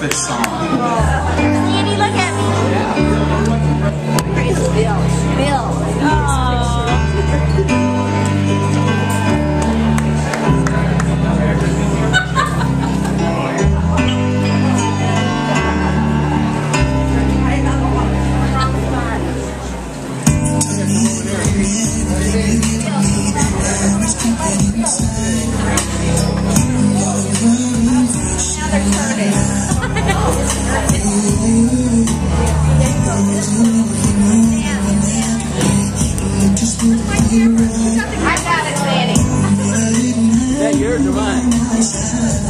outfit song. Sandy, look at me. Here's Bill. Bill. Oh. I got it, Danny. Is that yours or mine?